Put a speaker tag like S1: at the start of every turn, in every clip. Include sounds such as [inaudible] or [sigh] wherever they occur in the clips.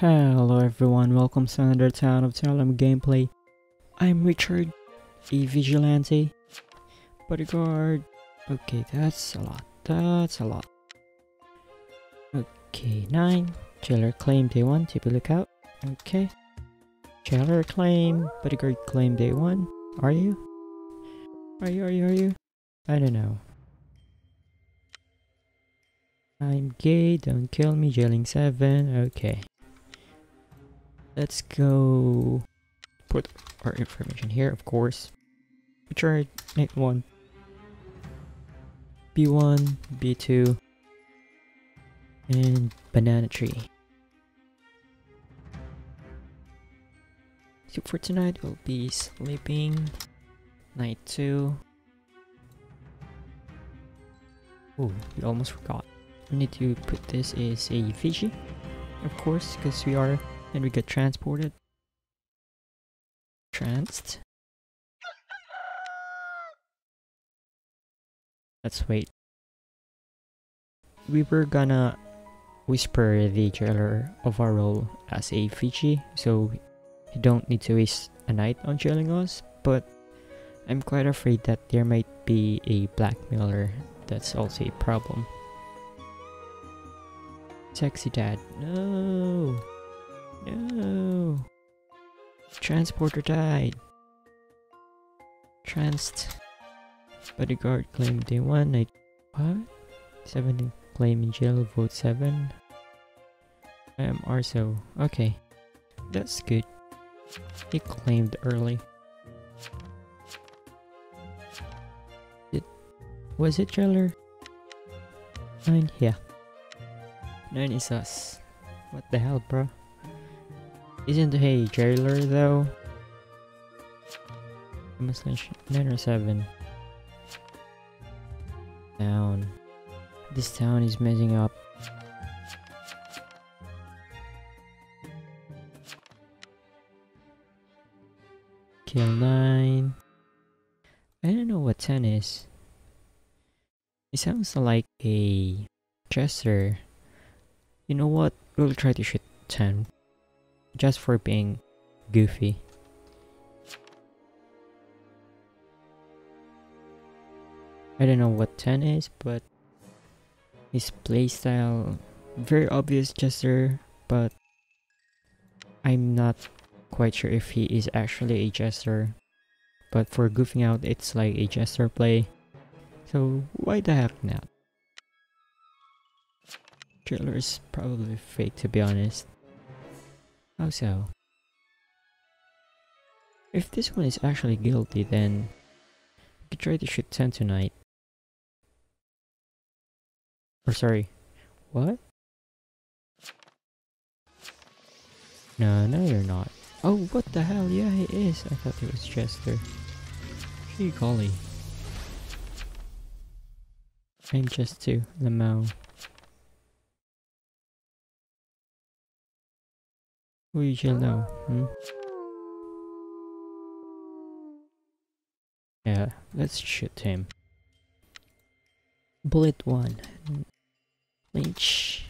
S1: Hello everyone, welcome to another Town of Salem gameplay. I'm Richard, a vigilante, bodyguard. Okay, that's a lot, that's a lot. Okay, 9, jailer claim day 1, TP lookout. Okay. Jailer claim, bodyguard claim day 1. Are you? Are you, are you, are you? I don't know. I'm gay, don't kill me, jailing 7, okay. Let's go put our information here, of course. Which are Night 1. B1, B2, and banana tree. So for tonight, we'll be sleeping. Night 2. Oh, we almost forgot. We need to put this as a vigi, of course, because we are and we get transported. Tranced. Let's wait. We were gonna whisper the jailer of our role as a vigi, so you don't need to waste a night on jailing us, but I'm quite afraid that there might be a blackmailer that's also a problem. Sexy dad, no! No! Transporter died! Transt. Bodyguard claim day 1, night. What? 17 claim in jail, vote 7. I am Arso. Okay. That's good. He claimed early. It, was it jailer? 9? Yeah. 9 is us. What the hell, bro? Isn't he jailer though? 9 or 7. Town. This town is messing up. Kill 9. I don't know what 10 is. It sounds like a jester. You know what? We'll try to shoot 10 just for being goofy. I don't know what 10 is, but his playstyle, very obvious jester, but I'm not quite sure if he is actually a jester. But for goofing out, it's like a jester play. So why the heck not? Trailer is probably fake to be honest. How so? If this one is actually guilty, then we could try to shoot 10 tonight. Or sorry, what? No, no you're not. Oh, what the hell? Yeah, he is. I thought it was jester. Gee golly. I'm just too, Lamau. We shall know. Hmm? Yeah, let's shoot him. Bullet 1. Lynch.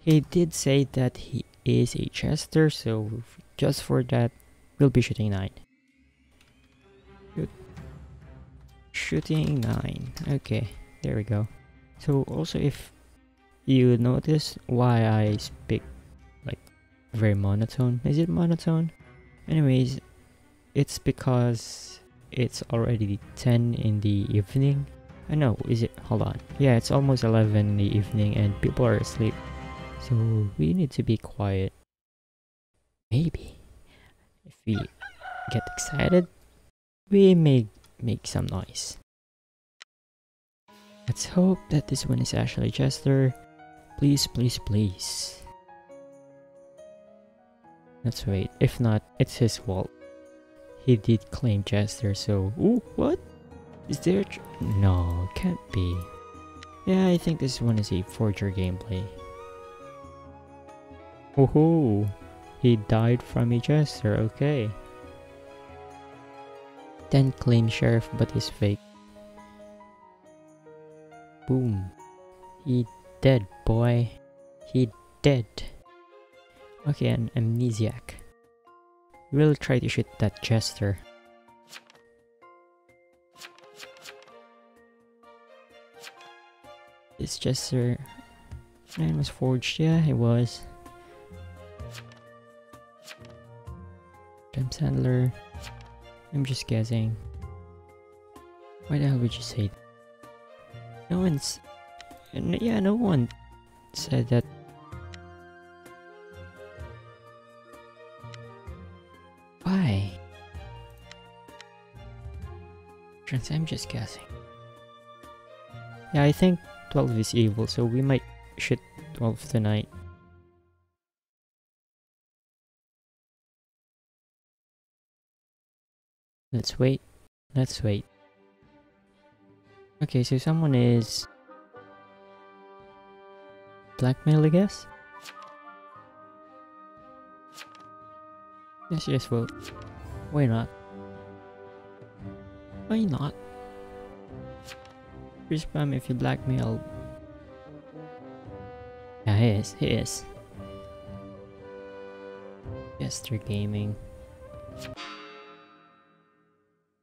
S1: He did say that he is a jester, so just for that, we'll be shooting 9. Good. Shooting 9. Okay, there we go. So also if you notice why I speak very monotone. Is it monotone? Anyways, it's because it's already 10 in the evening. Uh, I know, is it? Hold on. Yeah, it's almost 11 in the evening and people are asleep. So we need to be quiet. Maybe. If we get excited, we may make some noise. Let's hope that this one is actually jester. Please, please, please. Let's wait. If not, it's his fault. He did claim Jester, so... Ooh, what? Is there... No, can't be. Yeah, I think this one is a forger gameplay. Woohoo! He died from a Jester, okay. Then claim Sheriff, but he's fake. Boom. He dead, boy. He dead. Okay, an amnesiac. We'll try to shoot that jester. This jester... Man was forged, yeah, it was. Adam Sandler. I'm just guessing. Why the hell would you say that? No one's... Yeah, no one said that. Why? Trans, I'm just guessing. Yeah, I think 12 is evil, so we might shoot 12 tonight. Let's wait. Let's wait. Okay, so someone is blackmail, I guess. Let's just vote. Why not? Why not? Free spam if you blackmail. Yeah, he is. He is. Jester Gaming.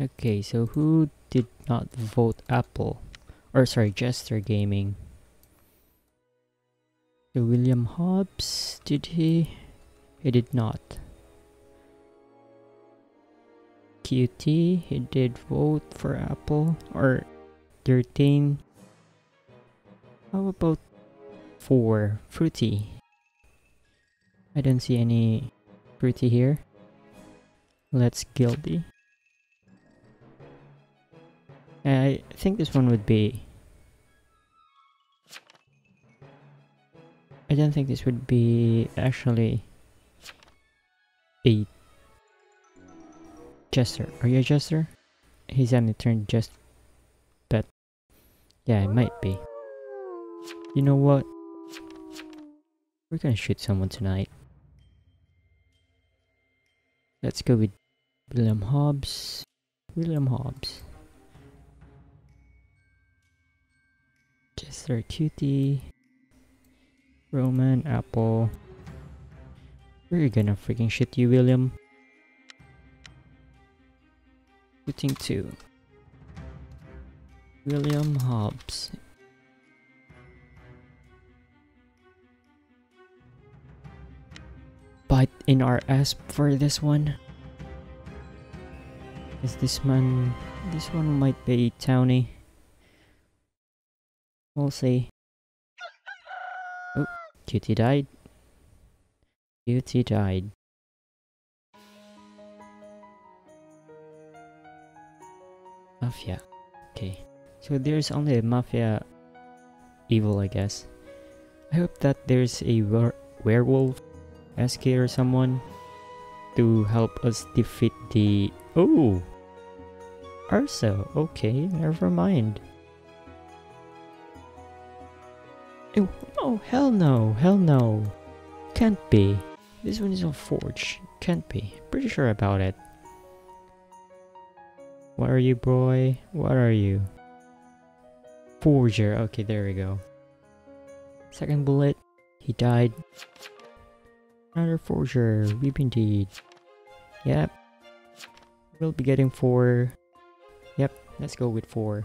S1: Okay, so who did not vote Apple? Or sorry, Jester Gaming. So William Hobbs, did he? He did not. QT, he did vote for Apple. Or 13. How about 4? Fruity. I don't see any Fruity here. Let's guilty. I think this one would be. I don't think this would be actually a jester. Are you a jester? He's the turn just but yeah, it might be. You know what? We're gonna shoot someone tonight. Let's go with William Hobbs. William Hobbs. Jester Cutie. Roman Apple. We're gonna freaking shit you, William. Shooting two. William Hobbs. But in our for this one. Is this man... This one might be towny. We'll see. Oh, Cutie died. Cutie died. Mafia. Okay. So there's only a Mafia evil, I guess. I hope that there's a were werewolf, SK or someone to help us defeat the... Oh! Arso. Okay, never mind. Oh, hell no, hell no. Can't be. This one is on Forge. Can't be. Pretty sure about it. What are you, boy? What are you? Forger. Okay, there we go. Second bullet. He died. Another forger. Weep indeed. Yep. We'll be getting four. Yep, let's go with four.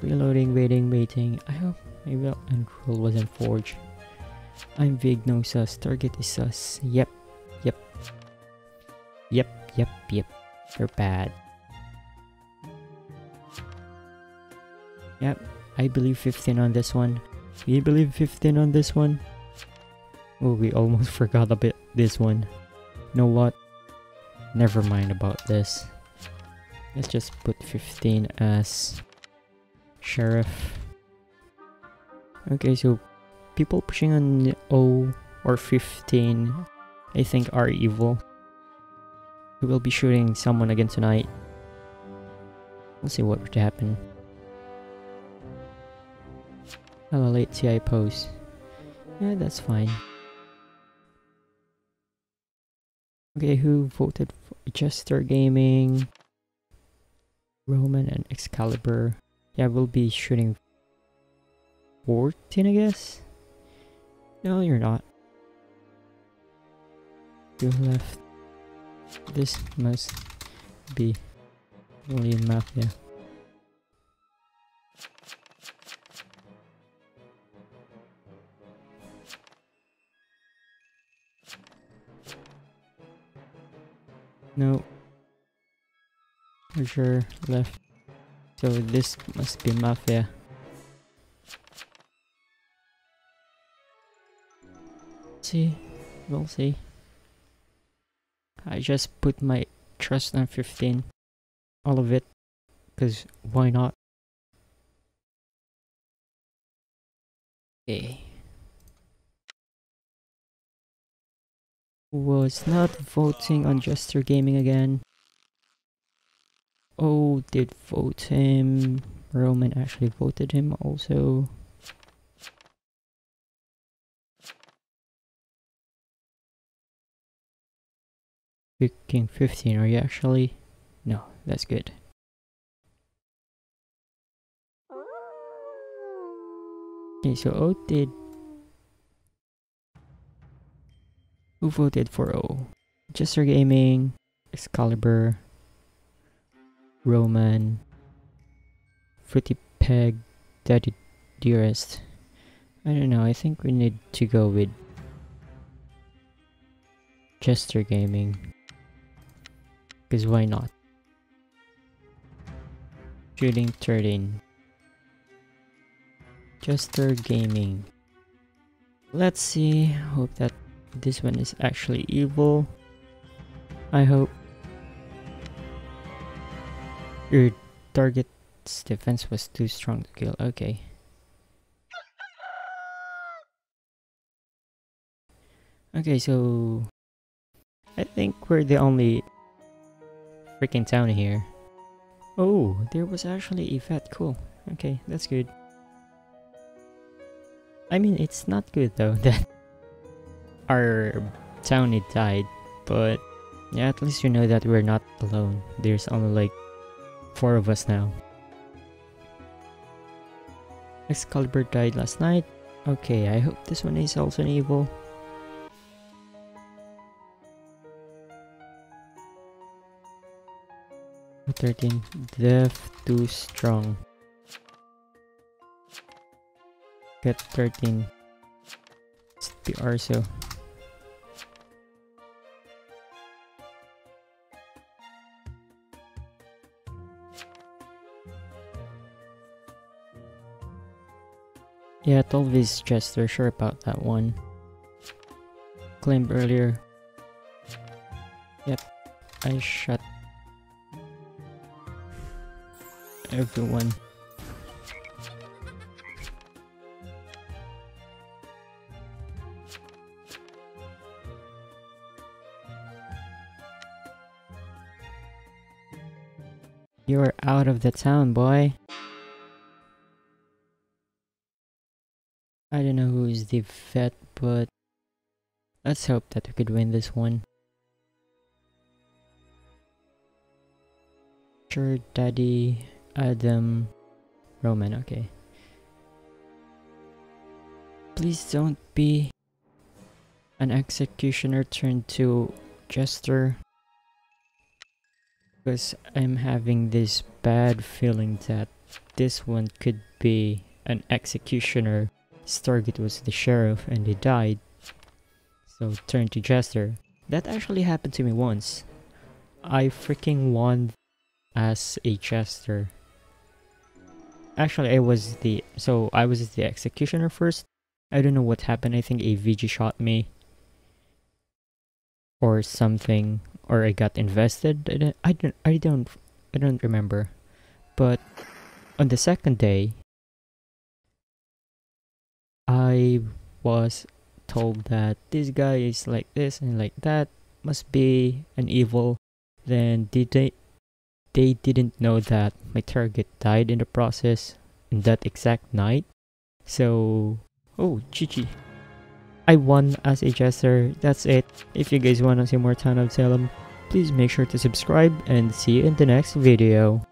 S1: Reloading, waiting, waiting. I hope maybe and rule wasn't forged. I'm Vig, no sus. Target is sus. Yep, yep. Yep, yep, yep. You're bad. Yep, I believe 15 on this one. You believe 15 on this one? Oh, we almost [laughs] forgot a bit this one. You know what? Never mind about this. Let's just put 15 as sheriff. Okay, so people pushing on 0 or 15 I think are evil. We will be shooting someone again tonight. We'll see what would happen. Hello late TI post. Yeah, that's fine. Okay, who voted for Jester Gaming? Roman and Excalibur. Yeah, we'll be shooting 14, I guess? No, you're not. You left. This must be Alien Mafia. No. For sure, left. So this must be Mafia. See, we'll see. I just put my trust on 15. All of it. Because why not? Okay. Was not voting on Jester Gaming again. Oh, did vote him. Roman actually voted him also. Picking 15, are you actually? No, that's good. Okay, so O did. Who voted for O? Jester Gaming, Excalibur, Roman, Fruity Peg, Daddy Dearest. I don't know, I think we need to go with Jester Gaming. Because why not? Shooting 13. Jester Gaming. Let's see. Hope that this one is actually evil. I hope. Your target's defense was too strong to kill. Okay. Okay, so I think we're the only freaking town here. Oh, there was actually a vet. Cool. Okay, that's good. I mean, it's not good though [laughs] that our town it died, but yeah, at least you know that we're not alone. There's only like four of us now. Excalibur died last night. Okay, I hope this one is also an evil. 13 deaf too strong get 13 the arso Yeah, told this Jester sure about that one. Claimed earlier. Yep, I shot everyone. You're out of the town, boy. I don't know who is the vet, but let's hope that we could win this one. Sure, Daddy Adam Roman, okay. Please don't be an executioner turned to jester. Because I'm having this bad feeling that this one could be an executioner. Stargate was the sheriff and he died. So turn to jester. That actually happened to me once. I freaking won as a jester. Actually, I was the so I was the executioner first. I don't know what happened. I think a VG shot me or something, or I got invested. I don't, I don't, I don't, I don't remember. But on the second day, I was told that this guy is like this and like that, must be an evil. Then did they they didn't know that my target died in the process in that exact night. So, oh, GG. I won as a jester. That's it. If you guys want to see more Town of Salem, please make sure to subscribe and see you in the next video.